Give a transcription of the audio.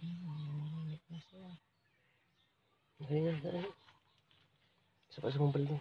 Nanginginig na siya. Isa pa sa mong balde.